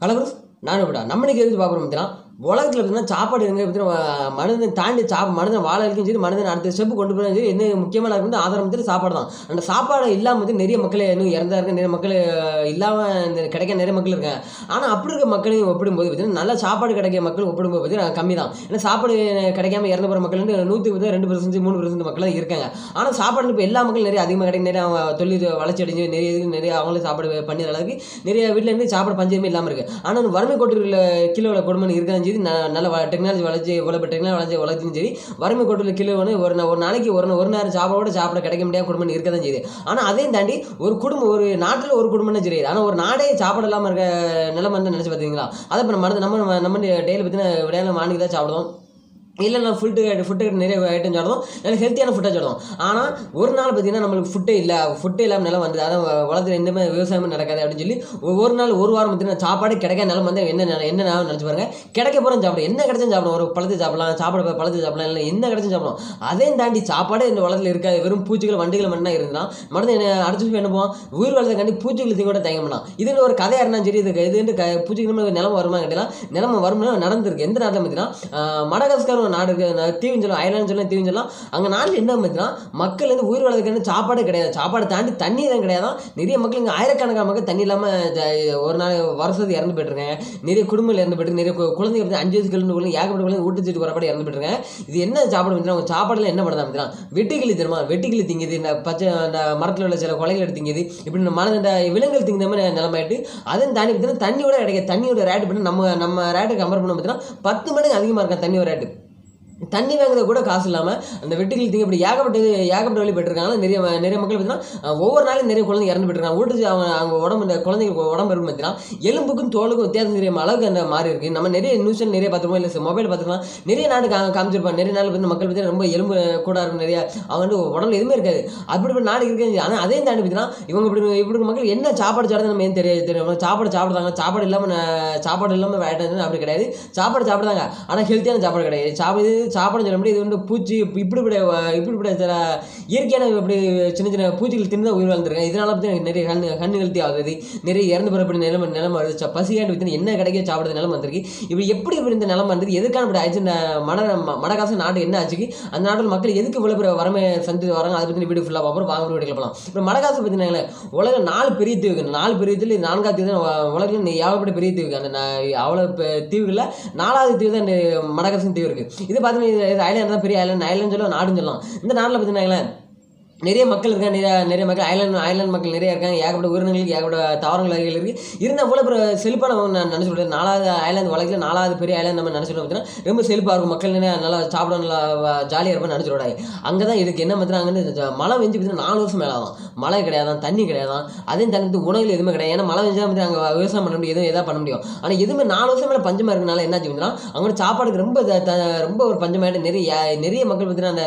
கலகுரு நான் விடா நம்ம இன்றைக்கி எதுக்கு பார்க்குறோம் பார்த்தீங்கன்னா உலகத்தில் பார்த்தீங்கன்னா சாப்பாடு எங்கே பார்த்தீங்கன்னா மனிதன் தாண்டி சாப் மனிதன் வாழ வரைக்கும் சரி மனிதன் அடுத்த ஸ்டெப்பு கொண்டு போய் சரி என்ன முக்கியமான வந்து ஆதாரம் வந்து சாப்பாடு தான் அந்த சாப்பாடு இல்லாமல் வந்து நிறைய மக்கள் இன்னும் இறந்தா இருக்க நிறைய மக்கள் இல்லாமல் இந்த கிடைக்க நிறைய மக்கள் இருக்காங்க. ஆனால் அப்படி இருக்க மக்களையும் ஒப்பிடும்போது பார்த்தீங்கன்னா நல்ல சாப்பாடு கிடைக்க மக்கள் ஒப்பிடும்போது பார்த்தீங்கன்னா கம்மி தான் ஏன்னா சாப்பாடு கிடைக்காம இறந்து போகிற மக்கள் வந்து நூற்றி பத்து ரெண்டு பர்சன்ட் மூணு பர்சன்ட் மக்கள் தான் இருக்காங்க. ஆனால் சாப்பாடு இப்போ எல்லா மக்களும் நிறைய அதிகமாக கிடைக்கும் நிறைய தொழில் வளர்ச்சி அடைஞ்சு நிறைய இது நிறைய அவங்களே சாப்பாடு பண்ணி அளவுக்கு நிறைய வீட்டில் இருந்து சாப்பாடு பஞ்சமே இல்லாமல் இருக்குது ஆனால் வறுமை கோட்டில் கிலோவில் இருக்கிற இருக்கிறதும் சரி நல்ல டெக்னாலஜி வளர்ச்சி இவ்வளோ டெக்னாலஜி வளர்ச்சி வளர்ச்சியும் சரி வறுமை கோட்டில் கீழே ஒன்று ஒரு ஒரு நாளைக்கு ஒரு ஒரு நேரம் சாப்பாடோட சாப்பிட கிடைக்க முடியாத குடும்பம் இருக்க தான் செய்யுது. ஆனால் அதையும் தாண்டி ஒரு குடும்பம் ஒரு நாட்டில் ஒரு குடும்பம்னு சரி ஆனால் ஒரு நாடே சாப்பாடு இல்லாமல் இருக்க நிலைமை நினச்சி பார்த்தீங்களா அதை இப்போ நம்ம நம்ம நம்ம டெய்லி பற்றின விடையில மாணிக்கு தான் சாப்பிடுவோம். இல்லை நான் ஃபுட்டு ஃபுட்டு நிறைய ஐட்டம் சாப்பிடுவோம் நல்ல ஹெல்த்தியான ஃபுட்டாக சாப்பிடுவோம் ஆனால் ஒரு நாள் பார்த்தீங்கன்னா நம்மளுக்கு ஃபுட்டே இல்லை ஃபுட்டே இல்லாமல் நிலம் வந்து அதான் வளர்த்துல மாதிரி விவசாயமும் நடக்காது அப்படின்னு சொல்லி ஒரு நாள் ஒரு வாரம் பார்த்தீங்கன்னா சாப்பாடு கிடைக்காத நிலம் வந்து என்ன என்ன நிலம் நினச்சி பாருங்க. கிடைக்க போகிறோம் சாப்பிடும் என்ன கிடைச்சும் சாப்பிடும் ஒரு பழத்தை சாப்பிடலாம் சாப்பாடு பழத்தை சாப்பிடலாம் இல்லை என்ன கிடைச்சும் சாப்பிடும் அதையும் தாண்டி சாப்பாடு இந்த வளத்தில் இருக்காது வெறும் பூச்சிகள் வண்டிகள் மட்டும் இருந்தால் மட்டும் என்ன அடுத்த என்ன போவோம் உயிர் வளத்தை கண்டி பூச்சிகள் கூட தயங்க பண்ணலாம் இதுன்னு ஒரு கதையாக இருந்தாலும் சரி இது இது பூச்சிகள் நிலம வருமா கேட்டலாம் நிலம வரும்னா நடந்திருக்கு. எந்த நேரத்தில் பார்த்தீங்கன்னா மடகாஸ்கர் ஒரு நாடு இருக்கு நான் தீவுன்னு சொல்லலாம் ஐலாண்டு சொல்லலாம் தீவுன்னு சொல்லலாம். அங்கே நாட்டில் என்ன பார்த்தீங்கன்னா மக்கள் வந்து உயிர் வளர்க்கறது சாப்பாடு கிடையாது. சாப்பாடு தாண்டி தண்ணி தான் கிடையாது? நிறைய மக்கள் இங்கே ஆயிரக்கணக்கான மக்கள் தண்ணி இல்லாமல் ஒரு நாள் வருஷத்துக்கு இறந்து போயிட்டுருக்கேன் நிறைய குடும்பங்கள் இறந்து போயிட்டு நிறைய குழந்தைங்க வந்து அஞ்சு வயசு கல்வி குழந்தை ஏகப்பட்ட குழந்தை ஊட்டச்சத்து வரப்பட இறந்து போயிட்டுருக்கேன் இது என்ன சாப்பாடு வந்து அவங்க சாப்பாடுல என்ன பண்ணுறாங்க பார்த்தீங்கன்னா வெட்டிக்கிளி தெரியுமா? வெட்டிக்கிளி திங்குது இந்த பச்சை அந்த மரத்தில் உள்ள சில கொலைகள் எடுத்து திங்குது இப்படி இந்த மன விலங்குகள் திங்கிற மாதிரி நிலமாயிட்டு அதையும் தாண்டி பார்த்தீங்கன்னா தண்ணியோட கிடைக்க தண்ணியோட ரேட்டு பண்ணி நம்ம நம்ம ரேட்டை கம்பேர் பண்ண பார்த்தீங்கன்னா பத்து மடங்கு அதிகமாக இருக்கா தண்ணியோட ரேட்டு தண்ணி வாங்குறது கூட காசு இல்லாமல் அந்த வெட்டுக்கிளி தீங்க இப்படி ஏகப்பட்ட ஏகப்பட்ட வழி பெற்றிருக்காங்க நிறைய நிறைய மக்கள் பார்த்தீங்கன்னா ஒவ்வொரு நாளும் நிறைய குழந்தை இறந்து போயிட்டுருக்காங்க. ஊட்டுச்சு அவங்க அவங்க உடம்பு இந்த குழந்தைங்க உடம்பு இருக்கும் பார்த்தீங்கன்னா எலும்புக்கும் தோலுக்கும் வித்தியாசம் தெரியாம அளவுக்கு அந்த மாறி இருக்கு. நம்ம நிறைய நியூஸில் நிறைய பார்த்துருப்போம். இல்லை மொபைல் பார்த்துக்கலாம் நிறைய நாடு காமிச்சிருப்பாங்க. நிறைய நாள் வந்து மக்கள் பற்றி ரொம்ப எலும்பு கூட இருக்கும் நிறைய அவங்க வந்து உடம்புல எதுவுமே இருக்காது. அப்படி நாடு இருக்கு. ஆனால் அதையும் தாண்டி பார்த்தீங்கன்னா இவங்க இப்படி இப்படி மக்கள் என்ன சாப்பாடு சாப்பிட நம்ம ஏன் தெரியாது. தெரியும் சாப்பாடு சாப்பிடுறாங்க. சாப்பாடு இல்லாமல் சாப்பாடு இல்லாமல் அப்படி கிடையாது. சாப்பாடு சாப்பிடுறாங்க. ஆனால் ஹெல்த்தியான சாப்பாடு கிடையாது. சாப்பிடு சாப்பிட சொல்ல முடியும் இது வந்து பூச்சி இப்படிப்பட்ட இப்படிப்பட்ட சில இயற்கையான இப்படி சின்ன சின்ன பூச்சிகள் தின்னு தான் உயிர் வாழ்ந்துருக்காங்க. இதனால பற்றி நிறைய கண் கண்ணு கழுத்தி ஆகுது. நிறைய இறந்து போறப்படி நிலைமை நிலைமை வருது. பசியாண்டு வித்து என்ன கிடைக்க சாப்பிட்றது நிலைமை வந்திருக்கு. இப்படி எப்படி இப்படி இந்த நிலைமை வந்தது? எதுக்கான இப்படி ஆச்சு மட ம- நாடு என்ன ஆச்சுக்கு? அந்த நாட்டில் மக்கள் எதுக்கு இவ்வளோ பெரிய வறுமை சந்தித்து வராங்க? அதை பற்றி வீடியோ ஃபுல்லாக பார்ப்போம். வாங்க வீடியோ போகலாம் இப்போ மடகாசு பார்த்தீங்கன்னா உலக நாலு பெரிய தீவு நாலு பெரிய தீவு நான்காவது தீவு தான் உலகில் ஏகப்பட்ட பெரிய தீவு அந்த அவ்வளோ தீவுகளில் நாலாவது தீவு தான் இந்த மடகாசன் தீவு இருக்குது இது பார்த்தீங்கன்னா இது ஐலாண்ட் தான் பெரிய ஐலாண்ட் ஐலாண்ட் சொல்லலாம் நாடுன்னு சொல்லலாம் இந்த நாட்டில் பார்த்தீங்கன்னா நிறைய மக்கள் இருக்காங்க நிறைய நிறைய மக்கள் ஐலாண்ட் ஐலாண்ட் மக்கள் நிறைய இருக்காங்க ஏகப்பட்ட உயிரினங்களுக்கு ஏகப்பட்ட தாவரங்கள் வகைகள் இருக்குது இருந்தால் போல அப்புறம் செழிப்பான நான் நினச்சி சொல்கிறேன் நாலாவது ஐலாந்து வழக்கில் நாலாவது பெரிய ஐலாண்ட் நம்ம நினச்சிட்டு பார்த்தீங்கன்னா ரொம்ப செழிப்பாக இருக்கும். மக்கள் நிறைய நல்லா சாப்பிட நல்லா ஜாலியாக இருப்பேன் நினச்சி விடாது அங்கே தான் இதுக்கு என்ன பண்ணுறாங்கன்னு மழை வெஞ்சு பார்த்தீங்கன்னா நாலு வருஷம் மேலே ஆகும். மழை கிடையாதான் தண்ணி கிடையாதான். அதையும் தண்ணி உணவில் எதுவுமே கிடையாது. ஏன்னா மழை வெஞ்சா வந்து அங்கே விவசாயம் பண்ண முடியும் எதுவும் எதாவது பண்ண முடியும். ஆனால் எதுவுமே நாலு வருஷம் மேலே பஞ்சமாக இருக்கனால என்ன ஆச்சுன்னா அவங்களோட சாப்பாடுக்கு ரொம்ப த- ரொம்ப ஒரு பஞ்சமாயிட்டு நிறைய நிறைய மக்கள் பார்த்தீங்கன்னா அந்த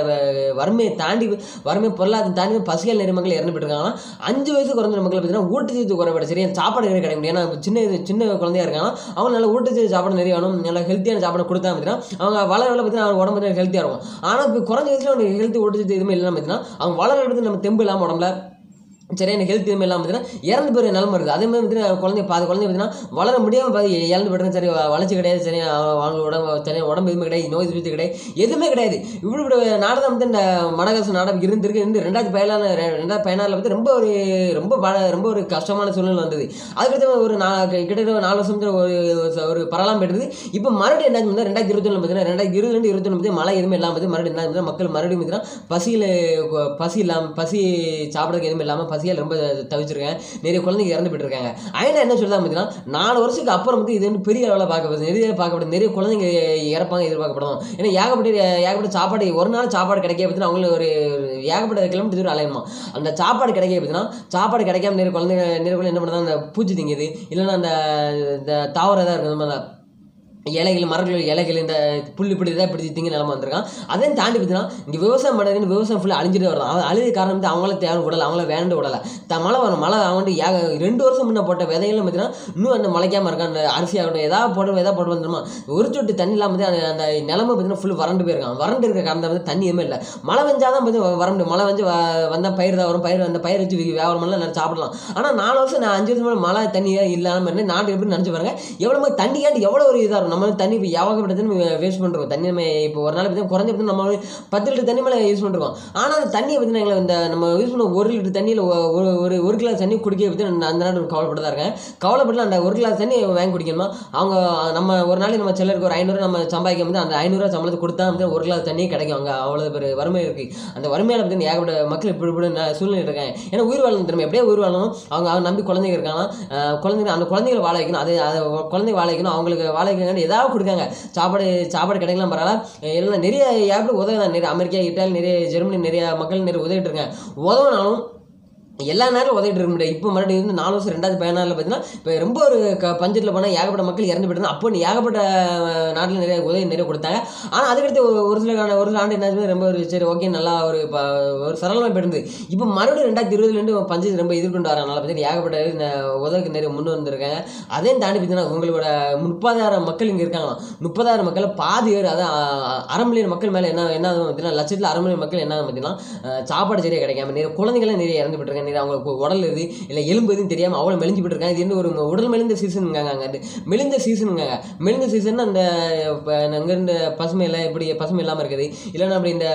வறுமையை தாண்டி வறுமை பொருளாதாரம் தாண்டி பசியல் நிறைய மக்கள் இறந்து போயிருக்காங்கன்னா அஞ்சு வயசு குறைஞ்ச மக்கள் பார்த்தீங்கன்னா ஊட்டச்சத்து குறைபாடு சரியா சாப்பாடு நிறைய கிடைக்க முடியும் ஏன்னா சின்ன சின்ன குழந்தையா இருக்காங்கன்னா அவங்க நல்லா ஊட்டச்சத்து சாப்பாடு நிறைய வேணும். நல்ல ஹெல்த்தியான சாப்பாடு கொடுத்தா பார்த்தீங்கன்னா அவங்க வளர வளர பார்த்தீங்கன்னா அவங்க உடம்பு ஹெல்த்தியாக இருக்கும். ஆனால் இப்போ குறைஞ்ச வயசுல அவங்க ஹெல்த்தி ஊட்டச்சத்து எதுவுமே இல்லைன்னா பார்த்தீங்கன்னா அவங்க வளர எடுத்து நம்ம தெம்பு இல்லாமல் உடம்புல சரியான ஹெல்த் எதுவுமே இல்லாமல் பார்த்தீங்கன்னா இறந்து போகிற நிலம இருக்குது அதே மாதிரி வந்து குழந்தை பாது குழந்தை பார்த்தீங்கன்னா வளர முடியாமல் பாதி இறந்து போயிட்டு சரி வளர்ச்சி கிடையாது சரி அவங்க உடம்பு சரியான உடம்பு எதுவுமே கிடையாது நோய் எதிர்ப்பு கிடையாது எதுவுமே கிடையாது. இவ்வளோ இப்படி வந்து இந்த மடகாசு நாடகம் இருந்திருக்கு. இருந்து ரெண்டாயிரத்தி பதினாலு ரெண்டாயிரத்தி பதினாலில் வந்து ரொம்ப ஒரு ரொம்ப ரொம்ப ஒரு கஷ்டமான சூழ்நிலை வந்தது. அதுக்கடுத்து ஒரு நா கிட்டத்தட்ட நாலு வருஷம் ஒரு ஒரு பரலாம் போயிடுது இப்போ மறுபடியும் என்ன ஆச்சு ரெண்டாயிரத்தி இருபத்தி பார்த்தீங்கன்னா ரெண்டாயிரத்தி இருபது ரெண்டு இருபத்தி ஒன்று மழை எதுவுமே இல்லாமல் மறுபடியும் என்ன மக்கள் மறுபடியும் பார்த்தீங்கன்னா பசியில் பசி இல்லாமல் பசி சாப்பிட்றதுக்கு எதுவுமே இல்லாமல் பசியால் ரொம்ப தவிச்சிருக்கேன். நிறைய குழந்தைங்க இறந்து போயிட்டுருக்காங்க. ஐநா என்ன சொல்லுதான் பார்த்தீங்கன்னா நாலு வருஷத்துக்கு அப்புறம் வந்து இது வந்து பெரிய அளவில் பார்க்கப்படுது நிறைய பார்க்கப்படுது நிறைய குழந்தைங்க இறப்பாங்க எதிர்பார்க்கப்படும் ஏன்னா ஏகப்பட்ட ஏகப்பட்ட சாப்பாடு ஒரு நாள் சாப்பாடு கிடைக்க பார்த்தீங்கன்னா அவங்களுக்கு ஒரு ஏகப்பட்ட கிலோமீட்டர் தூரம் அலையணுமா? அந்த சாப்பாடு கிடைக்க பார்த்தீங்கன்னா சாப்பாடு கிடைக்காம நிறைய குழந்தைங்க நிறைய குழந்தை என்ன பண்ணுறாங்க அந்த பூச்சி திங்குது இல்லைன்னா அந்த இந்த தாவரம் தான் இருக்குது இலைகள் மரங்கள் இலைகள் இந்த புல் இப்படி இதாக இப்படி திங்க நிலம வந்திருக்கான். அதையும் தாண்டி பார்த்தீங்கன்னா இங்கே விவசாயம் பண்ணுறதுன்னு விவசாயம் ஃபுல்லாக அழிஞ்சிட்டு வரும் அவன் அழுது காரணம் வந்து அவங்கள தேவை விடலை அவங்கள வேண்டு விடலை த மழை வரும் மழை அவன் ஏக ரெண்டு வருஷம் முன்ன போட்ட விதைகளும் பார்த்தீங்கன்னா இன்னும் அந்த முளைக்காமல் இருக்கான். அந்த அரிசி ஆகட்டும் ஏதாவது போட்டு எதாவது போட்டு வந்துருமா? ஒரு சொட்டு தண்ணி இல்லாமல் அந்த அந்த நிலமை பார்த்தீங்கன்னா ஃபுல் வறண்டு போயிருக்கான். வறண்டு இருக்க காரணம் வந்து தண்ணி எதுவுமே இல்லை. மழை வெஞ்சாதான் பார்த்து வறண்டு மழை வந்து வந்தால் பயிர் தான் வரும். பயிர் அந்த பயிர் வச்சு வியாபாரம் பண்ணலாம் சாப்பிடலாம். ஆனால் நாலு வருஷம் நான் அஞ்சு வருஷம் மழை தண்ணியே இல்லாமல் நாட்டு எப்படி நினச்சி பாருங்க எவ்வளோ தண்ணிக்காண்டி எவ்வளோ ஒரு இதாக இருக்கும். நம்ம வந்து தண்ணி இப்போ ஏகப்பட்டதுன்னு வேஸ்ட் பண்ணுறோம் தண்ணி நம்ம இப்போ ஒரு நாள் பார்த்தீங்கன்னா குறைஞ்ச நம்ம பத்து லிட்டர் தண்ணி மேலே யூஸ் பண்ணுறோம் ஆனால் அந்த தண்ணியை பற்றி எங்களை இந்த நம்ம யூஸ் பண்ண ஒரு லிட்டர் தண்ணியில் ஒரு ஒரு ஒரு கிளாஸ் தண்ணி குடிக்க பற்றி நான் அந்த நாள் கவலைப்பட்டு தான் இருக்கேன். கவலைப்பட்டு அந்த ஒரு கிளாஸ் தண்ணி வாங்கி குடிக்கணுமா? அவங்க நம்ம ஒரு நாளைக்கு நம்ம சிலருக்கு ஒரு ஐநூறு நம்ம சம்பாதிக்கும் போது அந்த ஐநூறுரூவா சம்பளத்தை கொடுத்தா வந்து ஒரு கிளாஸ் தண்ணி கிடைக்கும். அங்கே அவ்வளோ பெரிய வறுமை இருக்குது அந்த வறுமையால் பற்றி ஏகப்பட்ட மக்கள் இப்படி இப்படி சூழ்நிலை இருக்காங்க ஏன்னா உயிர் வாழணும் திறமை எப்படியே உயிர் வாழணும்? அவங்க அவங்க நம்பி குழந்தைங்க இருக்காங்க குழந்தைங்க அந்த குழந்தைகளை வாழ வைக்கணும். அது அதை குழந்தைங்க வாழ வைக்கணும். அவங்களுக்கு வாழ வைக்கணும் ஏதாவது கொடுக்காங்க. சாப்பாடு சாப்பாடு கிடைக்கலாம் பரவாயில்ல. எல்லாம் நிறைய ஏப்படி உதவுதான். நிறைய அமெரிக்கா இட்டாலி நிறைய ஜெர்மனி நிறைய மக்கள் நிறைய உதவிட்டு இருக்காங்க. உதவினாலும் எல்லா நேரம் உதவிட்டு இருக்க முடியாது. இப்போ மறுபடியும் வந்து நாலு வருஷம் ரெண்டாவது பதினாலில் பார்த்தீங்கன்னா இப்போ ரொம்ப ஒரு க பஞ்சத்தில் போனால் ஏகப்பட்ட மக்கள் இறந்து போயிட்டு அப்போ ஏகப்பட்ட நாட்டில் நிறைய உதவி நிறைய கொடுத்தாங்க. ஆனால் அதுக்கடுத்து ஒரு ஒரு சில ஒரு சில ஆண்டு என்ன ரொம்ப ஒரு சரி ஓகே நல்லா ஒரு ஒரு சரளமாக போயிருந்தது இப்போ மறுபடியும் ரெண்டாயிரத்தி இருபதுலேருந்து பஞ்சத்து ரொம்ப எதிர்கொண்டு வரனால பார்த்தீங்கன்னா ஏகப்பட்ட உதவிக்கு நிறைய முன் வந்திருக்காங்க. அதையும் தாண்டி பார்த்தீங்கன்னா உங்களோட முப்பதாயிரம் மக்கள் இங்கே இருக்காங்களாம். முப்பதாயிரம் மக்கள் பாதி பேர் அதான் அரை மில்லியன் மக்கள் மேலே என்ன என்ன பார்த்தீங்கன்னா லட்சத்தில் அரை மில்லியன் மக்கள் என்ன ஆகுதுன்னு பார்த்தீங்கன்னா சாப்பாடு சரியாக கிடைக்காம நிறைய குழந்தைகளும் நிறைய இறந்து போட்டுருக்காங்க நிறைய அவங்களுக்கு உடல் இது இல்லை எலும்பு எதுவும் தெரியாமல் அவ்வளோ மெலிஞ்சு போட்டுருக்காங்க இது என்ன ஒரு உடல் மெலிந்த சீசனுங்காங்க அங்கே மெலிந்த சீசனுங்காங்க மெலிந்த சீசன் அந்த அங்கேருந்து பசுமையில் இப்படி பசுமை இல்லாமல் இருக்குது. இல்லைன்னா அப்படி இந்த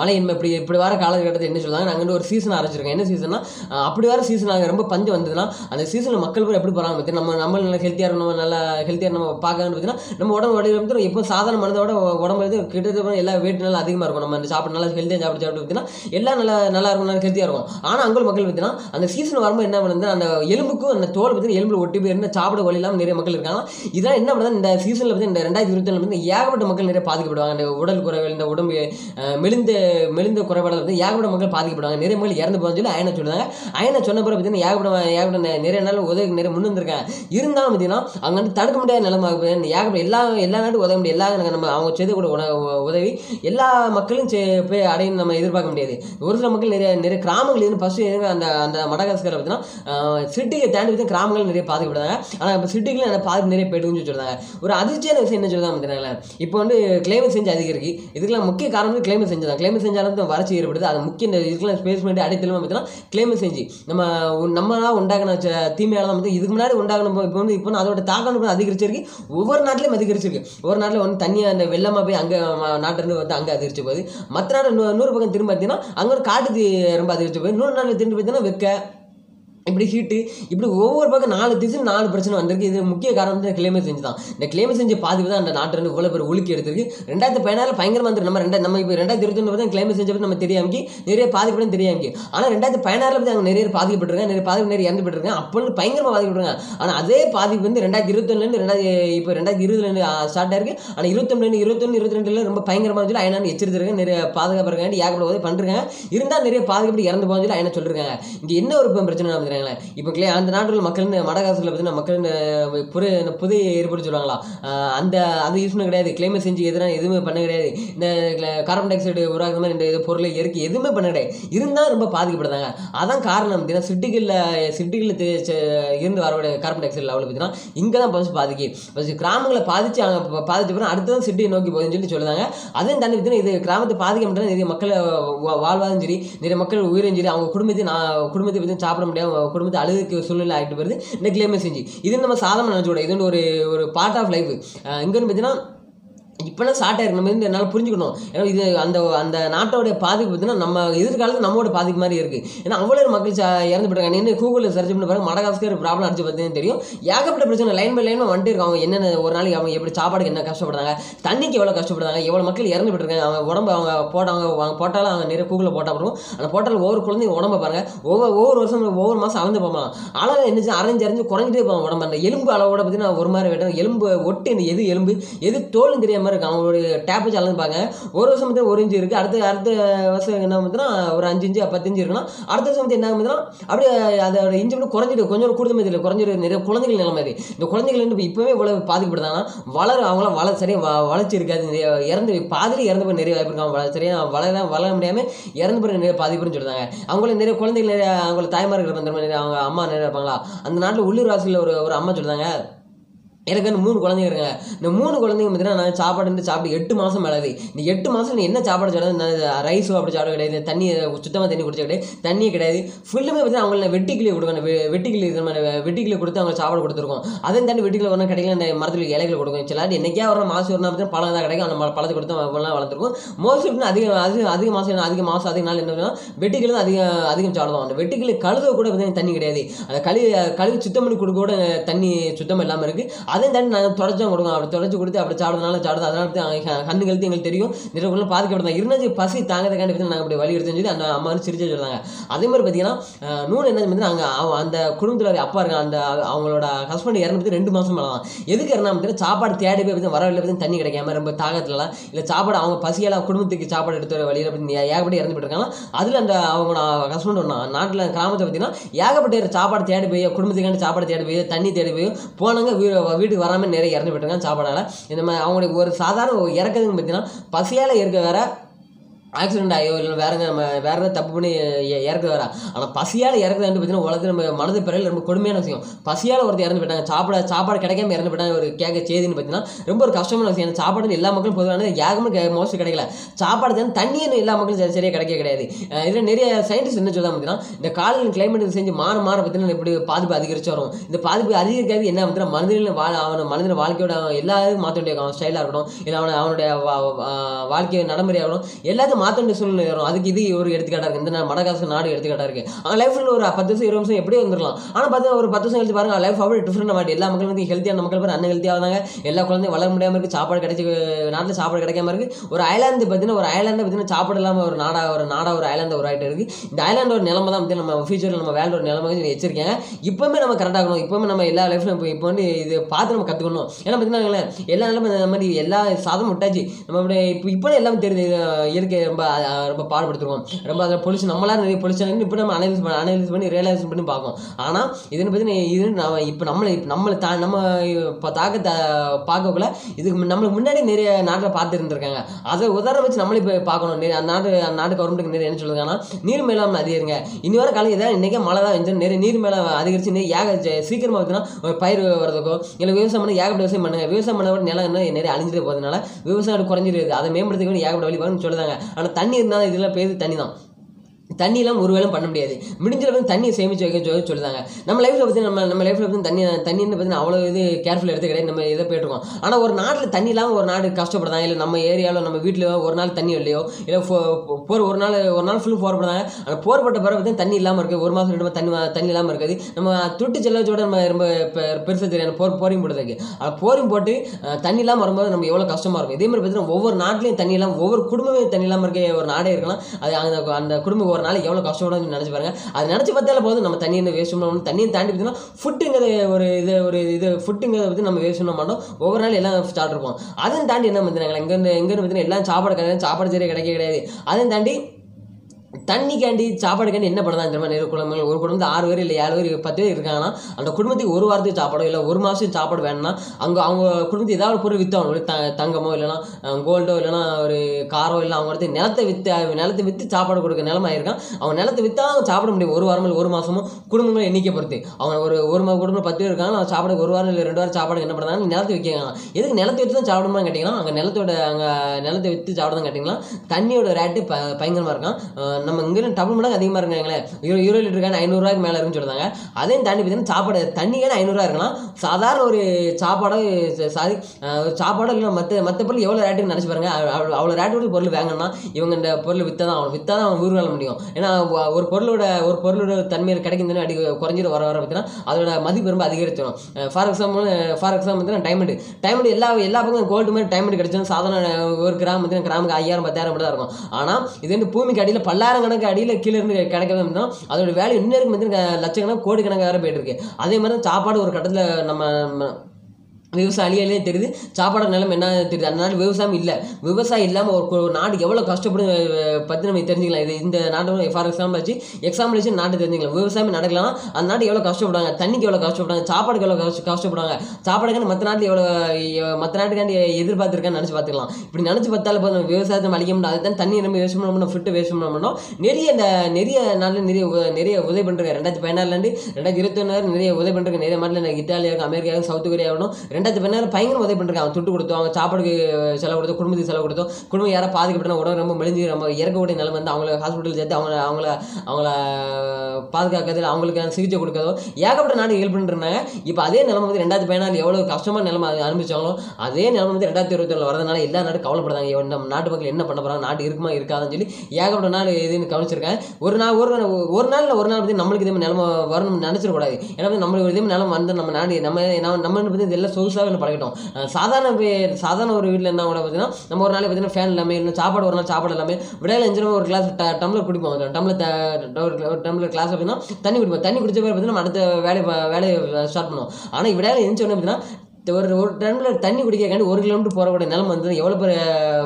மழையின்மை இப்படி இப்படி வர காலகட்டத்தில் என்ன சொல்லுவாங்க நாங்கள் வந்து ஒரு சீசன் ஆரம்பிச்சிருக்கோம் என்ன சீசன்னா அப்படி வர சீசன் ஆக ரொம்ப பஞ்சம் வந்ததுன்னா அந்த சீசனில் மக்கள் கூட எப்படி போகிறாங்க நம்ம நம்ம நல்லா ஹெல்த்தியாக இருக்கணும் நல்லா ஹெல்த்தியாக நம்ம பார்க்கணும்னு பார்த்தீங்கன்னா நம்ம உடம்பு வடிவம் வந்து எப்போ சாதாரண மனதோட உடம்பு வந்து கிட்டத்தட்ட எல்லா வெயிட் நல்லா அதிகமாக இருக்கும். நம்ம சாப்பிட நல்லா ஹெல்த்தியாக சாப்பிட்டு சாப்பிட்டு பார்த்தீங்கன்னா எல்லாம் நல்லா நல்லா இருக்கும் நல்லா ஹெல்த்தியாக இருக்கும். ஆனால் அங்கே மக்கள் பார்த்தீங்கன்னா அந்த சீசன் வரும்போது என்ன பண்ணுது அந்த எலும்புக்கும் அந்த தோல் பார்த்தீங்கன்னா எலும்பு ஒட்டி போய் என்ன சாப்பிட வழி இல்லாமல் நிறைய மக்கள் இருக்காங்க. இதெல்லாம் என்ன பண்ணுறது இந்த சீசனில் வந்து இந்த ரெண்டாயிரத்தி இருபத்தி வந்து ஏகப்பட்ட மக்கள் நிறைய பாதிக்கப்படுவாங்க. இந்த உடல் குறைவு இந்த உடம்பு மெலி மெலிந்த மெலிந்த குறைபாடு வந்து ஏகப்பட்ட மக்கள் பாதிக்கப்படுவாங்க. நிறைய மக்கள் இறந்து போகணும்னு சொல்லி அயனை சொல்லுவாங்க அயனை சொன்ன பிறகு பார்த்தீங்கன்னா ஏகப்பட்ட ஏகப்பட்ட நெ- நிறைய நாள் உதவி நிறைய முன் வந்திருக்காங்க. இருந்தாலும் பார்த்தீங்கன்னா அங்கே வந்து தடுக்க முடியாத நிலைமை ஏகப்பட்ட எல்லா எல்லா நாட்டும் உதவ முடியாது. எல்லா நம்ம அவங்க செய்து கூட உதவி எல்லா மக்களும் போய் அடையும் நம்ம எதிர்பார்க்க முடியாது. ஒரு சில மக்கள் நிறைய நிறைய கிராமங்கள் இருந்து ஃபஸ்ட்டு அந்த அந்த மடகாஸ்கரை பார்த்தீங்கன்னா சிட்டியை தாண்டி வந்து கிராமங்கள் நிறைய பாதிக்கப்படுறாங்க. ஆனால் இப்போ சிட்டிகளும் அந்த பாதிப்பு நிறைய போயிட்டுன்னு சொல்லிடுறாங்க ஒரு அதிர்ச்சியான விஷயம் என்ன சொல்லுறாங்க பார்த்தீங்கன்னா இப்போ வந்து கிளைமேட் செஞ்சு அதிகரிக்கு. இதுக்கெல்லாம் முக்கிய காரணம் வந்து கிளைமேட் செஞ்சு தான் கிளைம் செஞ்சாலும் தான் வறட்சி ஏற்படுது. அது முக்கிய இதுக்கெல்லாம் ஸ்பேஸ் பண்ணி அடித்தலுமே பார்த்தீங்கன்னா கிளைம் செஞ்சு நம்ம நம்மளால் உண்டாகின ச- தீமையால தான் வந்து இதுக்கு முன்னாடி உண்டாகணும் இப்போ வந்து இப்போ வந்து அதோட தாக்கம் வந்து அதிகரிச்சிருக்கு. ஒவ்வொரு நாட்டிலையும் அதிகரிச்சிருக்கு. ஒவ்வொரு நாட்டில் வந்து தண்ணியாக அந்த வெள்ளமாக போய் அங்கே நாட்டிலிருந்து வந்து அங்கே அதிகரிச்சு போகுது. மற்ற நாடு நூறு பக்கம் திரும்ப பார்த்தீங்கன்னா அங்கே ஒரு காட்டு தீ ரொம்ப அதிகரிச்சு போகுது. நூறு நாட்டில் திரும்பி பார்த்தீங்கன்னா வெக்க இப்படி ஹீட்டு இப்படி ஒவ்வொரு பக்கம் நாலு திசை நாலு பிரச்சனை வந்திருக்கு. இது முக்கிய காரணம் வந்து கிளைமேட் செஞ்சு தான். இந்த கிளைமேட் செஞ்சு பாதிப்பு தான் அந்த நாட்டு வந்து இவ்வளோ பேர் ஒழுக்கி எடுத்திருக்கு. ரெண்டாயிரத்து பதினாறு பயங்கரமாக வந்து நம்ம ரெண்டா நம்ம இப்போ ரெண்டாயிரத்தி இருபத்தி பார்த்தா கிளைமேட் பற்றி நம்ம தெரியாமக்கி நிறைய பாதிப்புன்னு தெரியாமக்கி. ஆனால் ரெண்டாயிரத்து பதினாறில் பற்றி அங்கே நிறைய பாதிக்கப்பட்டிருக்காங்க நிறைய பாதிப்பு நிறைய இறந்து போட்டிருக்காங்க அப்போ பயங்கரமாக பாதிக்கப்பட்டிருக்காங்க. ஆனால் அதே பாதிப்பு வந்து ரெண்டாயிரத்தி இருபத்தொன்னுலேருந்து ரெண்டாயிரத்தி இப்போ ரெண்டாயிரத்தி இருபதுலேருந்து ஸ்டார்ட் ஆயிருக்கு. ஆனால் இருபத்தொன்னு இருபத்தொன்று இருபத்தி ரெண்டுல ரொம்ப பயங்கரமாக சொல்லி அயனான்னு எச்சரித்திருக்காங்க. நிறைய பாதுகாப்பு இருக்காங்க ஏகப்பட்ட உதவி பண்ணிருக்காங்க. இருந்தால் நிறைய பாதிக்கப்பட்டு இறந்து போகணும் சொல்லி ஐநா சொல்லிருக்காங்க. இங்கே என்ன ஒரு பிரச்சனை வச்சுக்கோங்களேன் இப்போ கிளே அந்த நாட்டில் மக்கள் இந்த மடகாசில் பார்த்தீங்கன்னா மக்கள் இந்த புது இந்த புது ஏற்படுத்தி சொல்லுவாங்களா அந்த அது யூஸ் பண்ண கிடையாது. கிளைமேட் செஞ்சு எதுனா எதுவுமே பண்ண கிடையாது. இந்த கார்பன் டை ஆக்சைடு உருவாக்குற மாதிரி இந்த பொருளை இயற்கை எதுவுமே பண்ண கிடையாது. இருந்தால் ரொம்ப பாதிக்கப்படுறாங்க அதான் காரணம். பார்த்தீங்கன்னா சிட்டிகளில் சிட்டிகளில் இருந்து வரக்கூடிய கார்பன் டை ஆக்சைடு லெவலில் பார்த்தீங்கன்னா இங்கே தான் ஃபஸ்ட் பாதிக்கு. ஃபஸ்ட் கிராமங்களை பாதிச்சு அங்கே பாதிச்ச பிறகு அடுத்ததான் சிட்டியை நோக்கி போகுதுன்னு சொல்லி சொல்லுறாங்க அதையும் தாண்டி பார்த்தீங்கன்னா இது கிராமத்தை பாதிக்க மாட்டேன் நிறைய மக்களை வா- வாழ்வாதும் சரி நிறைய மக்கள் உயிரும் சரி அவங்க குடும்பத்தை நான் குடும்பத்தை பற்றி சாப்பிட முடியாமல் குடும்பத்தை அழுதுக்கு சூழ்நிலை ஆகிட்டு வருது இந்த கிளைமேட் செஞ்சு இது நம்ம சாதாரண நினச்சோட இது ஒரு ஒரு பார்ட் ஆஃப் லைஃப் இங்கேன்னு பார்த்தீங்கன்னா இப்போலாம் ஷார்ட் ஆயிருக்கு நம்ம வந்து என்னால் புரிஞ்சுக்கணும். ஏன்னா இது அந்த அந்த நாட்டோடைய பாதிப்பு பார்த்தீங்கன்னா நம்ம எதிர்காலத்தில் நம்மளோட பாதிப்பு மாதிரி இருக்குது ஏன்னா அவ்வளோ மக்கள் ச- இறந்து போயிட்டாங்க. என்ன கூகுளில் சர்ச் பண்ணி பாருங்க மடகாஸ்கர் ப்ராப்ளம் அடிச்சு பார்த்தீங்கன்னு தெரியும். ஏகப்பட்ட பிரச்சனை லைன் பை லைன் வந்துட்டு இருக்காங்க. அவங்க என்னென்ன ஒரு நாளைக்கு அவங்க எப்படி சாப்பாடுக்கு என்ன கஷ்டப்படுறாங்க தண்ணிக்கு எவ்வளோ கஷ்டப்படுறாங்க எவ்வளோ மக்கள் இறந்து போயிட்டுருக்காங்க அவங்க உடம்பு அவங்க போட்டாங்க அவங்க போட்டாலும் அவங்க நிறைய கூகுளில் போட்டால் போடுவோம் அந்த போட்டால் ஒவ்வொரு குழந்தைங்க உடம்பை பாருங்க. ஒவ்வொரு ஒவ்வொரு வருஷம் ஒவ்வொரு மாதம் அளந்து போகலாம் அளவு என்னச்சு அரைஞ்சு அரைஞ்சு குறைஞ்சிட்டே போவாங்க உடம்பு. அந்த எலும்பு அளவோட பார்த்தீங்கன்னா ஒரு மாதிரி வெட்டணும் எலும்பு ஒட்டு எது எலும்பு எது தோல்னு தெரியாம மாதிரி இருக்கும் அவங்களுடைய டேப் வச்சு அளந்துப்பாங்க ஒரு வருஷம் வந்து ஒரு இன்ச்சு இருக்குது அடுத்த அடுத்த வருஷம் என்ன பார்த்தீங்கன்னா ஒரு அஞ்சு இன்ச்சு பத்து இன்ச்சு இருக்குன்னா அடுத்த வருஷம் வந்து என்ன பார்த்தீங்கன்னா அப்படியே அதோட இன்ச்சு மட்டும் குறைஞ்சிட்டு கொஞ்சம் கூடுதல் இல்லை. குறைஞ்சிட்டு நிறைய குழந்தைகள் நிலைமை இந்த குழந்தைகள் வந்து இப்போவே இவ்வளோ பாதிக்கப்படுதாங்கன்னா வளர அவங்களாம் வள சரியாக வ வளர்ச்சி இருக்காது. நிறைய இறந்து பாதிரி இறந்து போய் நிறைய வாய்ப்பு இருக்காங்க வள சரியாக வளர வளர முடியாமல் இறந்து போய் நிறைய பாதிப்புன்னு சொல்கிறாங்க அவங்கள நிறைய குழந்தைகள் நிறைய அவங்கள தாய்மார்கள் இருப்பாங்க. மாதிரி நிறைய அவங்க அம்மா நிறைய இருப்பாங்களா? அந்த நாட்டில் உள்ளூர் வாசியில் ஒரு ஒரு அம்மா சொல்கிறாங்க எனக்கு வந்து மூணு குழந்தைங்க இருக்காங்க. இந்த மூணு குழந்தைங்க பார்த்தீங்கன்னா நான் சாப்பாடு வந்து சாப்பிட்டு எட்டு மாதம் மேலாது இந்த எட்டு மாதம் நீ என்ன சாப்பாடு சாப்பிடாது ரைஸோ அப்படி சாப்பிட கிடையாது. தண்ணி சுத்தமாக தண்ணி குடிச்ச கிடையாது. தண்ணியே கிடையாது. ஃபுல்லுமே பார்த்தீங்கன்னா அவங்கள வெட்டிக்கிளி கொடுக்கணும். வெ- வெட்டிக்கிளி இது மாதிரி வெட்டிக்கிளி கொடுத்து அவங்க சாப்பாடு கொடுத்துருக்கோம். அதையும் தாண்டி வெட்டிக்கிளி வரணும் கிடைக்கல அந்த மரத்தில் இலைகள் கொடுக்கும் சில என்னைக்கே வர மாதம் வரணும் பார்த்தீங்கன்னா பழம் தான் கிடைக்கும். அந்த பழத்தை கொடுத்து அவங்களாம் வளர்த்துருக்கும். மோஸ்ட்லி அதிக அதிக அதிக மாதம் அதிக மாதம் அதிக நாள் என்ன வெட்டிக்கிளி தான் அதிகம் அதிகம் சாப்பிடுவோம் அந்த வெட்டிக்கிளி கழுத கூட பார்த்தீங்கன்னா தண்ணி கிடையாது. அந்த கழுவி கழுவி சுத்தம் பண்ணி கொடுக்க கூட தண்ணி சுத்தம் இல்லாமல் இருக்குது அதையும் தாண்டி நாங்கள் தொடச்சும் கொடுங்க அப்படி தொடச்சு கொடுத்து அப்படி சாப்பிடுறதுனால சாப்பிடுது அதனால தான் கண்ணு கழுத்து எங்களுக்கு தெரியும். நிறைய குள்ள பாதிக்கப்படுறாங்க. இருந்தாச்சு பசி தாங்கிறதுக்காண்டி பற்றி நாங்கள் அப்படி வழி சொல்லி அந்த அம்மா வந்து சிரிச்சு சொல்கிறாங்க அதே மாதிரி பார்த்தீங்கன்னா நூல் என்ன வந்து நாங்கள் அந்த குடும்பத்தில் அப்பா இருக்க அந்த அவங்களோட ஹஸ்பண்ட் இறந்து ரெண்டு மாதம் மேலே தான். எதுக்கு இறந்தா சாப்பாடு தேடி போய் பற்றி வரவில்லை பார்த்து தண்ணி கிடைக்காம ரொம்ப தாகத்துலலாம். இல்லை சாப்பாடு அவங்க பசியால் குடும்பத்துக்கு சாப்பாடு எடுத்து வர வழியில் அப்படின்னு ஏகப்பட்டு இறந்து போயிருக்காங்க அதில் அந்த அவங்களோட ஹஸ்பண்ட் ஒன்றா நாட்டில் கிராமத்தை பார்த்தீங்கன்னா ஏகப்பட்ட சாப்பாடு தேடி போய் குடும்பத்துக்காண்டி சாப்பாடு தேடி போய் தண்ணி தேடி போய் போனாங்க வீ வீட்டுக்கு வராமல் நிறைய இறந்து போயிட்டாங்க சாப்பாடால். இந்த மாதிரி அவங்களுக்கு ஒரு சாதாரண இறக்குதுன்னு பார்த்தீங்கன்னா பசியால் இருக்க வேற ஆக்சிடென்ட் ஆகியோ இல்லை வேற நம்ம வேற ஏதாவது தப்பு பண்ணி இறக்குது வரா ஆனால் பசியால் இறக்குறது பார்த்தீங்கன்னா உலகத்தில் நம்ம மனது பிறகு ரொம்ப கொடுமையான விஷயம். பசியால் ஒருத்தர் இறந்து போயிட்டாங்க சாப்பாடு சாப்பாடு கிடைக்காம இறந்து போயிட்டாங்க ஒரு கேட்க செய்தின்னு பார்த்தீங்கன்னா ரொம்ப ஒரு கஷ்டமான விஷயம். அந்த சாப்பாடு எல்லா மக்களும் பொதுவான ஏகமே மோஸ்ட்லி கிடைக்கல. சாப்பாடு தான் தண்ணியும் எல்லா மக்களும் சரியாக கிடைக்க கிடையாது. இதில் நிறைய சயின்டிஸ்ட் என்ன சொல்றாங்க பார்த்தீங்கன்னா இந்த காலையில் கிளைமேட் செஞ்சு மாற மாற பார்த்தீங்கன்னா இப்படி பாதிப்பு அதிகரிச்சு வரும்? இந்த பாதிப்பு அதிகரிக்காது என்ன? பார்த்தீங்கன்னா மனிதனில் வாழ அவன் மனிதன் வாழ்க்கையோட எல்லாரும் மாற்ற வேண்டிய அவன் ஸ்டைலாக இருக்கணும் இல்லை அவன அவனுடைய வாழ்க்கையை வாழ்க்கை நடைமுறையாகணும் எல்லாத்தையும் மாற்ற வேண்டிய சூழ்நிலை வரும் அதுக்கு இது ஒரு எடுத்துக்காட்டாக இருக்குது இந்த மடகாசு நாடு எடுத்துக்காட்டாக இருக்குது அவன் லைஃப்ல ஒரு பத்து வருஷம் இருபது வருஷம் எப்படியே வந்துடலாம் ஆனால் பார்த்தா ஒரு பத்து வருஷம் கழிச்சு பாருங்க லைஃப் அவ்வளோ டிஃப்ரெண்ட் மாட்டி எல்லா மக்கள் வந்து ஹெல்த்தியான மக்கள் பேர் அன்ன ஹெல்த்தியாக இருந்தாங்க எல்லா குழந்தையும் வளர முடியாமல் இருக்கு சாப்பாடு கிடைச்சி நாட்டில் சாப்பாடு கிடைக்காம இருக்கு. ஒரு ஐலாந்து பார்த்தீங்கன்னா ஒரு ஐலாண்டை பார்த்தீங்கன்னா சாப்பாடு இல்லாமல் ஒரு நாடா ஒரு நாடா ஒரு ஐலாண்டு ஒரு ஆகிட்டு இருக்கு. இந்த ஐலாண்டு ஒரு நிலைமை தான் வந்து நம்ம ஃபியூச்சரில் நம்ம வேல்டு ஒரு நிலமை வச்சிருக்காங்க இப்போவுமே நம்ம கரெக்டாக இருக்கணும். இப்பவுமே நம்ம எல்லா லைஃப்லையும் இப்போ இப்போ வந்து இது பார்த்து நம்ம கற்றுக்கணும் ஏன்னா பார்த்தீங்கன்னா எல்லா நிலமும் இந்த மாதிரி எல்லா சாதமும் விட்டாச்சு. நம்ம இப்போ இப்போ எல்லாமே தெரியுது இயற்கை ரொம்ப ரொம்ப பாடுபடுத்துருவோம் ரொம்ப அதில் பொலிச்சு நம்மளால நிறைய பொலிச்சு இப்போ நம்ம அனலைஸ் பண்ணி அனலைஸ் பண்ணி ரியலைஸ் பண்ணி பார்ப்போம் ஆனால் இதனை பற்றி இது நம்ம இப்போ நம்மளை இப்போ நம்மளை தா நம்ம இப்போ தாக்கத்தை பார்க்கக்குள்ள இதுக்கு நம்மளுக்கு முன்னாடி நிறைய நாட்டில் பார்த்துருந்துருக்காங்க. அதை உதாரணம் வச்சு நம்மளே இப்போ பார்க்கணும். நிறைய அந்த நாட்டு அந்த நாட்டு கவர்மெண்ட்டுக்கு நிறைய என்ன சொல்லுங்கன்னா நீர் மேலாண்மை அதிகரிங்க. இனி வர காலம் இதான் இன்றைக்கே மழை தான் இருந்துச்சு நிறைய நீர் மேலே அதிகரிச்சு நிறைய ஏக சீக்கிரமாக பார்த்தீங்கன்னா ஒரு பயிர் வரதுக்கோ இல்லை விவசாயம் பண்ண ஏகப்பட்ட விவசாயம் பண்ணுங்க. விவசாயம் பண்ண கூட நிலம் இன்னும் நிறைய அழிஞ்சிட்டு போகிறதுனால விவசாயம் குறைஞ்சிருது. அதை மேம்படுத்திக்க வேண்டிய ஏகப்பட்ட வழி வரும்னு சொல்லுதாங்க. ஆனால் தண்ணி இருந்தாலும் இதெல்லாம் பேர் தண்ணி தான் தண்ணியெல்லாம் ஒரு வேலை பண்ண முடியாது. முடிஞ்ச அளவுக்கு தண்ணியை சேமிச்சு வைக்க சொல்லி சொல்லுதாங்க நம்ம லைஃப்பில் பற்றி நம்ம நம்ம லைஃப்பில் பற்றி தண்ணி தண்ணின்னு பார்த்தீங்கன்னா அவ்வளோ இது கேர்ஃபுல் எடுத்து கிடையாது. நம்ம இதை போயிட்டுருக்கோம் ஆனால் ஒரு நாட்டில் தண்ணி இல்லாமல் ஒரு நாடு கஷ்டப்படுறாங்க இல்லை நம்ம ஏரியாவில் நம்ம வீட்டில் ஒரு நாள் தண்ணி இல்லையோ இல்லை போர் ஒரு நாள் ஒரு நாள் ஃபுல்லும் போர்படுறாங்க ஆனால் போர்பட்ட பிறகு பார்த்தீங்கன்னா தண்ணி இல்லாமல் இருக்குது ஒரு மாதம் ரெண்டு மாதம் தண்ணி தண்ணி இல்லாமல் இருக்குது. நம்ம துட்டு செல்லச்சோட நம்ம ரொம்ப பெருசாக தெரியாது. போர் போரிங் போடுறதுக்கு. அது போரிங் போட்டு தண்ணி இல்லாமல் வரும்போது நம்ம எவ்வளோ கஷ்டமாக இருக்கும். இதே மாதிரி பார்த்தீங்கன்னா ஒவ்வொரு நாட்டிலையும் தண்ணி இல்லாமல் ஒவ்வொரு குடும்பமே தண்ணி இல்லாமல் இருக்க ஒரு நாடே இருக்கலாம். அது அந்த அந்த குடும்பம் ஒரு நாளைக்கு எவ்வளோ கஷ்டப்படும் நினச்சி பாருங்க. அது நினச்சி பார்த்தாலே போதும். நம்ம தண்ணி என்ன வேஸ்ட் பண்ணணும் தண்ணியை தாண்டி பார்த்தீங்கன்னா ஃபுட்டுங்கிறத ஒரு இது ஒரு இது ஃபுட்டுங்கிறத பற்றி நம்ம வேஸ்ட் பண்ண மாட்டோம். ஒவ்வொரு நாள் எல்லாம் ஸ்டார்ட் இருப்போம் அதையும் தாண்டி என்ன பண்ணுறாங்க இங்கேருந்து எங்கேருந்து பார்த்தீங்கன்னா எல்லாம் சாப்பாடு கிடையாது சாப்பாடு சரியாக கிடைக்க கிடையாது. அதையும் தாண்டி தண்ணிக்காண்டி சாப்பாடுக்காண்டி என்ன பண்ணலாம் தெரியுமா நிறைய குடும்பங்கள். ஒரு குடும்பத்தில் ஆறு பேர் இல்லை ஏழு பேர் பத்து பேர் இருக்காங்கன்னா அந்த குடும்பத்துக்கு ஒரு வாரத்துக்கு சாப்பாடோ இல்லை ஒரு மாதத்துக்கு சாப்பாடு வேணும்னா அங்கே அவங்க குடும்பத்துக்கு ஏதாவது ஒரு பொருள் விற்றாங்க ஒரு த தங்கமோ இல்லைனா கோல்டோ இல்லைனா ஒரு காரோ இல்லை அவங்க இடத்துக்கு நிலத்தை விற்று நிலத்தை விற்று சாப்பாடு கொடுக்க நிலமாக ஆயிருக்கான் அவங்க நிலத்தை விற்றா அவங்க சாப்பிட முடியும். ஒரு வாரம் இல்லை ஒரு மாதமும் குடும்பங்கள் எண்ணிக்கை பொறுத்து. அவங்க ஒரு ஒரு மாதம் குடும்பம் பத்து பேர் இருக்காங்க அவங்க சாப்பாடு ஒரு வாரம் இல்லை ரெண்டு வாரம் சாப்பாடு என்ன பண்ணுறாங்க நிலத்தை விற்கிறாங்க எதுக்கு நிலத்தை விற்று தான் சாப்பிடணும்னு கேட்டிங்கன்னா அங்கே நிலத்தோட அங்கே நிலத்தை விற்று சாப்பிடணும் கேட்டிங்கன்னா தண்ணியோட ரேட்டு ப பயங்கரமாக இருக்கான். நம்ம இங்கே டபுள் மடங்கு அதிகமாக இருக்காங்களே இருபது இருபது லிட்டருக்கான ஐநூறுரூவாய்க்கு மேலே இருக்குன்னு சொல்கிறாங்க அதையும் தாண்டி பார்த்தீங்கன்னா சாப்பாடு தண்ணிக்கான ஐநூறுரூவா இருக்கலாம். சாதாரண ஒரு சாப்பாடோ சாரி சாப்பாடோ இல்லை மற்ற மற்ற பொருள் எவ்வளோ ரேட்டுன்னு நினச்சி பாருங்க. அவ்வளோ அவ்வளோ ரேட்டு பொருள் வாங்கணும்னா இவங்க இந்த பொருள் விற்றா தான் அவன் விற்றா தான் அவன் ஊர் வாழ முடியும். ஏன்னா ஒரு பொருளோட ஒரு பொருளோட தன்மையில் கிடைக்குதுன்னு அடி குறைஞ்சிட்டு வர வர பார்த்தீங்கன்னா அதோட மதிப்பு ரொம்ப அதிகரிச்சிடும். ஃபார் எக்ஸாம்பிள் ஃபார் எக்ஸாம்பிள் பார்த்தீங்கன்னா டைமண்ட் டைமண்ட் எல்லா எல்லா பக்கம் கோல்டு மாதிரி டைமண்ட் கிடைச்சோம் சாதாரண ஒரு கிராம் பார்த்தீங்கன்னா கிராமுக்கு ஐயாயிரம் பத்தாயிரம் மட்டும் தான் இருக்கும். ஆனால் இது வந்து பூமிக்கு அடியில் பல்லாயிரம் கணக்கு அடியில் கீழே இருந்து கிடைக்கிறது இருந்தால் அதோட வேல்யூ இன்னும் இருக்கு. லட்சக்கணக்கு கோடி கணக்காக போயிட்டு இருக்கு. அதே மாதிரி தான் சாப்பாடு ஒரு கட்டத்தில் நம்ம நம்ம தெரியுது. சாப்பாடு நிலம் என்ன தெரியுது? அதனால விவசாயம் இல்லை. விவசாயம் இல்லாமல் ஒரு நாடு எவ்வளோ கஷ்டப்படும் பற்றி நம்ம தெரிஞ்சுக்கலாம். இது இந்த நாட்டு ஃபார் எக்ஸாம்பிள் வச்சு எக்ஸாம்பிள் வச்சு நாட்டு தெரிஞ்சுக்கலாம். விவசாயம் நடக்கலாம். அந்த நாட்டு எவ்வளோ கஷ்டப்படுவாங்க தண்ணிக்கு எவ்வளோ கஷ்டப்படுவாங்க சாப்பாடுக்கு எவ்வளோ கஷ்ட கஷ்டப்படுவாங்க சாப்பாடுக்கான மற்ற நாட்டில் எவ்வளோ மற்ற நாட்டுக்காண்டி எதிர்பார்த்துருக்கான்னு நினச்சி பார்த்துக்கலாம். இப்படி நினச்சி பார்த்தாலும் போதும். விவசாயத்தை அழிக்க முடியும். அதுதான் தண்ணி நம்ம வேஸ்ட் பண்ண முடியும் ஃபுட்டு வேஸ்ட் பண்ண முடியும். நிறைய இந்த நிறைய நாளில் நிறைய நிறைய உதவி பண்ணுறாங்க ரெண்டாயிரத்தி பதினாறுலேருந்து ரெண்டாயிரத்தி இருபத்தொன்னு நிறைய உதவி பண்ணுறாங்க நிறைய மாதிரி இத்தாலியாவுக்கு அமெரிக்காவுக்கு சவுத் கொரியாவும் ரெண்டாயிரத்தி பதினாறு பயங்கர உதவி பண்ணுறாங்க அவங்க துட்டு கொடுத்தோம் அவங்க சாப்பாடுக்கு செலவு கொடுத்தோம் குடும்பத்துக்கு செலவு கொடுத்தோம். குடும்பம் யாராவது பாதிக்கப்பட்டனா உடம்பு ரொம்ப மெலிஞ்சு நம்ம இறக்கக்கூடிய நிலைமை வந்து அவங்கள ஹாஸ்பிட்டல் சேர்த்து அவங்கள அவங்கள அவங்கள பாதுகாக்கிறது அவங்களுக்கு சிகிச்சை கொடுக்கறதோ ஏகப்பட்ட நாடு ஹெல்ப் பண்ணிருந்தாங்க இப்போ அதே நிலைமை வந்து ரெண்டாயிரத்தி பதினாறு எவ்வளோ கஷ்டமான நிலைமை அது அனுபவிச்சாங்களோ அதே நிலைமை வந்து ரெண்டாயிரத்தி இருபத்தி வரதுனால எல்லா நாடும் கவலைப்படுறாங்க. நம்ம நாட்டு மக்கள் என்ன பண்ண போகிறாங்க நாடு இருக்குமா இருக்காதுன்னு சொல்லி ஏகப்பட்ட நாள் இதுன்னு கவனிச்சிருக்கேன் ஒரு நாள் ஒரு ஒரு நாள் ஒரு நாள் வந்து நம்மளுக்கு இதே மாதிரி நிலைமை வரணும்னு நினச்சிடக்கூடாது. ஏன்னா வந்து நம்மளுக்கு இதே மாதிரி நிலைமை வந்து நம்ம நாடு நம்ம நம்ம நம்ம வந்து இதெல்லாம் சொகுசாக பழகிட்டோம். சாதாரண பேர் சாதாரண ஒரு வீட்டில் என்ன கூட பார்த்தீங்கன்னா நம்ம ஒரு நாள் பார்த்தீங்கன்னா ஃபேன் இல்லாமல் இல்லை சாப்பாடு ஒரு நாள் சாப்பாடு இல்லாமல் விடையில எஞ்சினா ஒரு கிளாஸ் டம்ளர் குடிப்போம். டம்ளர் ஒரு டம்ளர் கிளாஸ் அப்படின்னா தண்ணி குடிப்போம். தண்ணி குடிச்ச பேர் பார்த்தீங்கன்னா நம்ம அடுத்த வேலையை வேலையை ஸ்டார்ட் பண்ணுவோம். ஆனால் விடையில எந்த பார்த்தீங்கன்னா ஒரு ஒரு டம்ளர் தண்ணி குடிக்கிறக்காண்டி ஒரு கிலோமீட்டர் போகக்கூடிய நிலம் வந்து எவ்வளோ பெரிய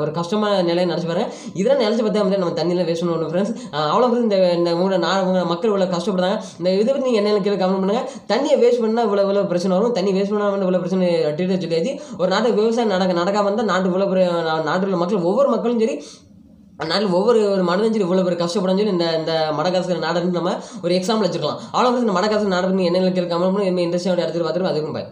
ஒரு கஷ்டமான நிலையை நினச்சி பாருங்க. இதெல்லாம் நினச்சி பார்த்தா வந்து நம்ம தண்ணியில் வேஸ்ட் பண்ணணும் ஃப்ரெண்ட்ஸ் அவ்வளோ இந்த இந்த மூணு நான் மக்கள் இவ்வளோ கஷ்டப்படுறாங்க. இந்த இதை பற்றி நீங்கள் என்ன கீழே கமெண்ட் பண்ணுங்க. தண்ணியை வேஸ்ட் பண்ணால் இவ்வளோ இவ்வளோ பிரச்சனை வரும். தண்ணி வேஸ்ட் பண்ணாமல் இவ்வளோ பிரச்சனை டீட்டெயில் சொல்லியாச்சு ஒரு நாட்டு விவசாயம் நடக்க நடக்காம இருந்தால் நாட்டு இவ்வளோ பெரிய நாட்டில் உள்ள மக்கள் ஒவ்வொரு மக்களும் சரி அதனால ஒவ்வொரு ஒரு மனிதன் சரி இவ்வளோ பேர் கஷ்டப்படும் சொல்லி இந்த இந்த மடகாசர் நாடு நம்ம ஒரு எக்ஸாம்பிள் வச்சுக்கலாம் அவ்வளோ இந்த மடகாசர் நாடு என்ன கீழே கமெண்ட் பண்ணி இன்ட்ரெஸ்டாக இடத்துல பார்த்துருவோம் அதுக்கும் பாய்